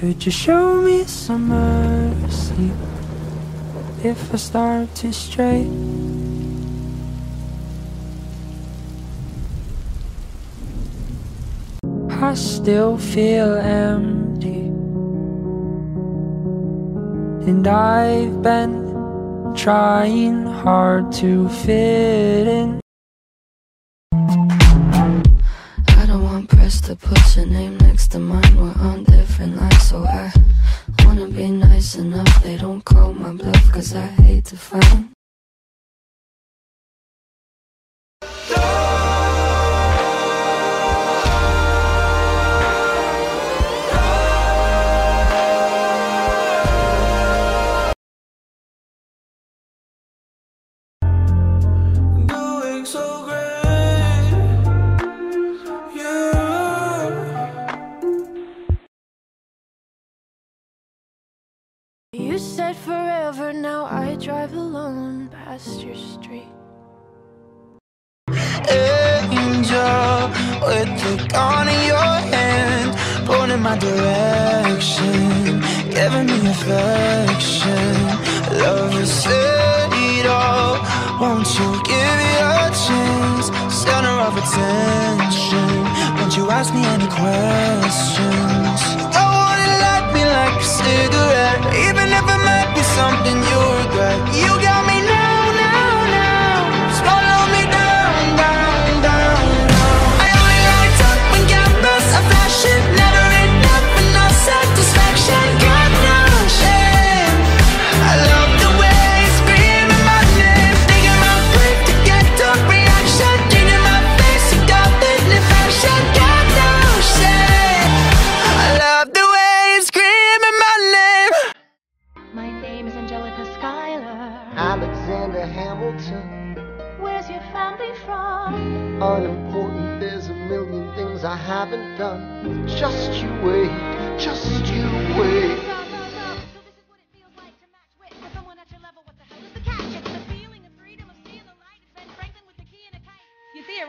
Could you show me some mercy if I start to stray? I still feel empty, and I've been trying hard to fit press to put your name next to mine. We're on different lines, so I wanna be nice enough. They don't call my bluff, cause I hate to frown. Drive alone past your street. angel with the gun in your hand, pointing my direction, giving me affection. Love is said it all. Won't you give it a chance? Center of attention. Won't you ask me any questions? I wanna light me like a cigarette,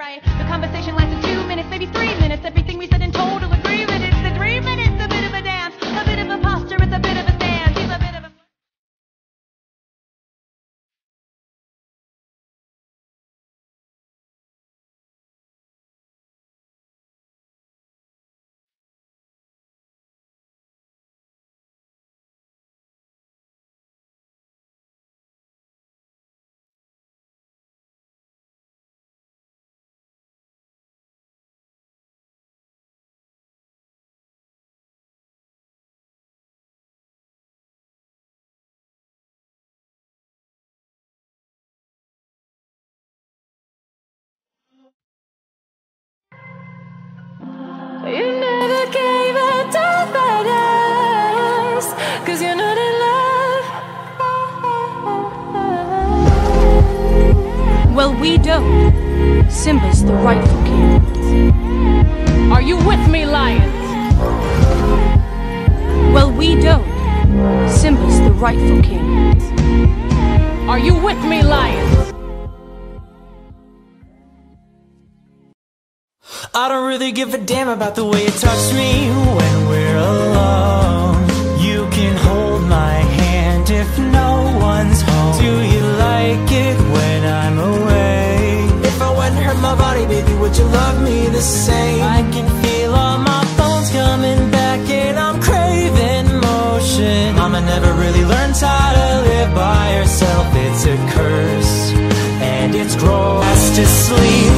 right? The conversation lasted two minutes, maybe three minutes. Everything we said in total Well, we don't. Simba's the rightful king. Are you with me, lions? Well, we don't. Simba's the rightful king. Are you with me, lions? I don't really give a damn about the way you touch me when we're alone. Would you love me the same? I can feel all my bones coming back and I'm craving motion. Mama never really learned how to live by herself. It's a curse and it's gross to sleep.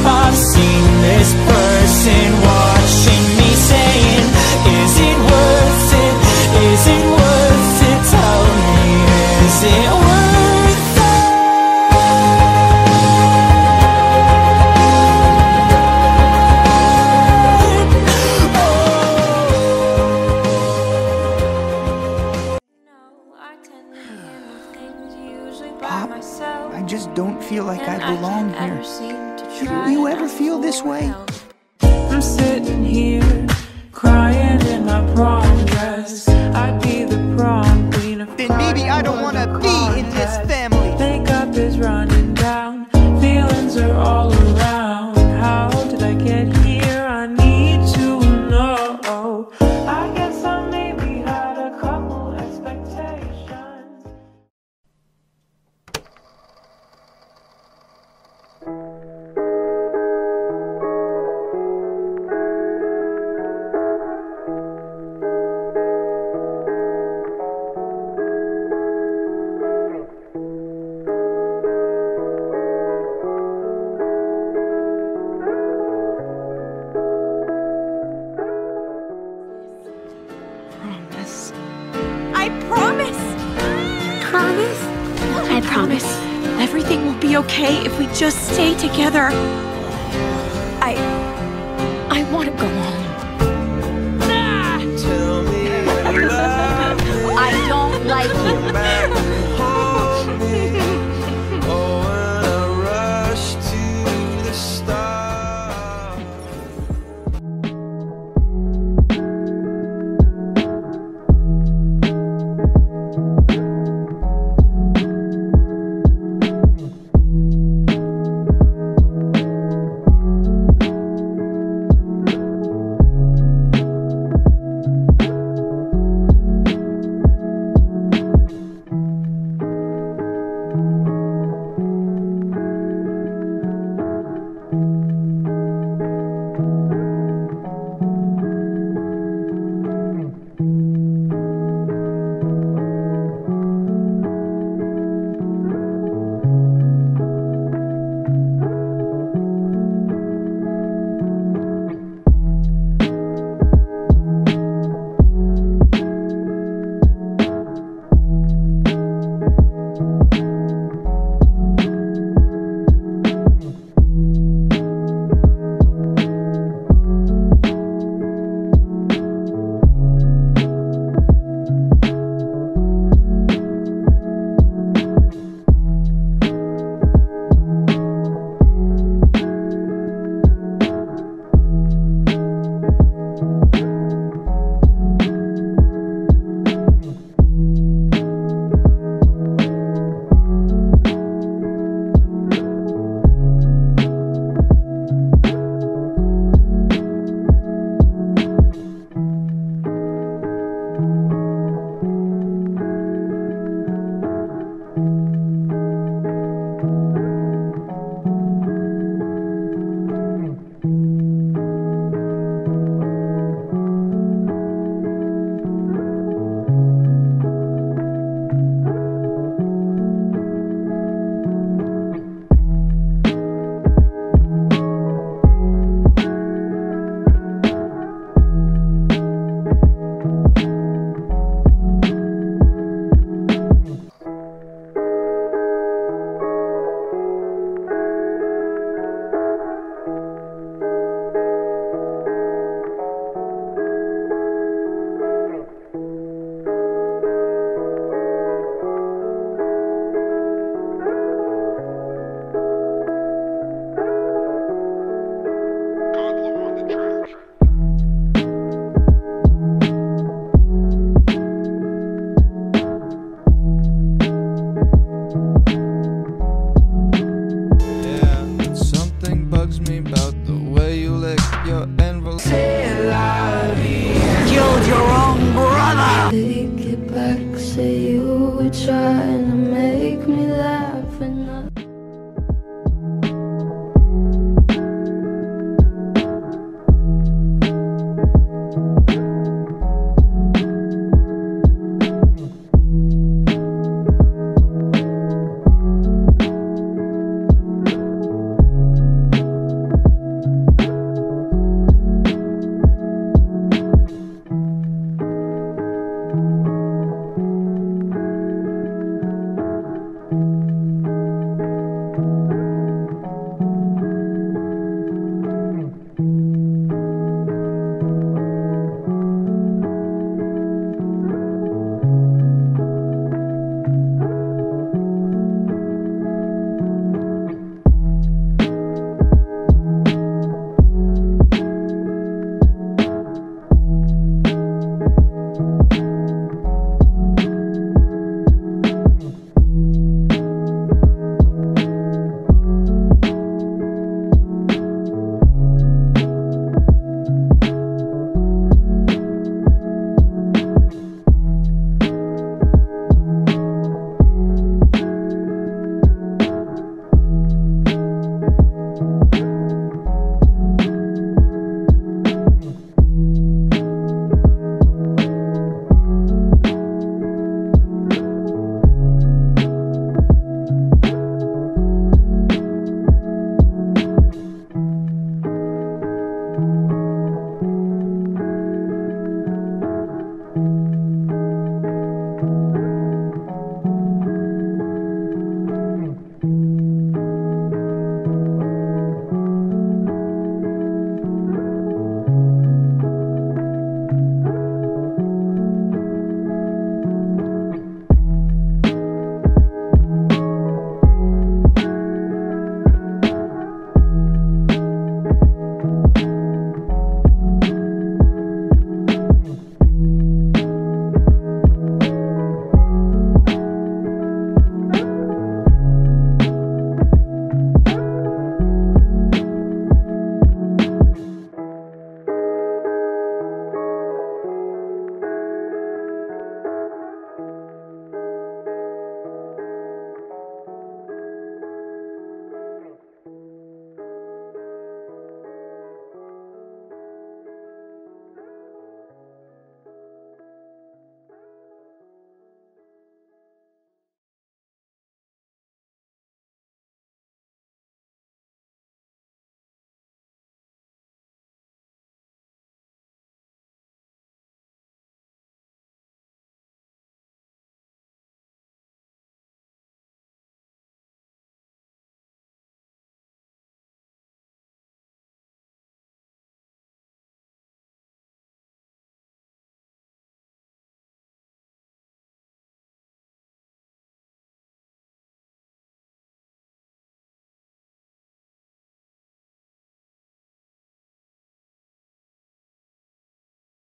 Pop, I just don't feel like I belong here. Shouldn't you ever feel this way? I'm sitting here crying in my prom okay if we just stay together. you were trying to make me laugh.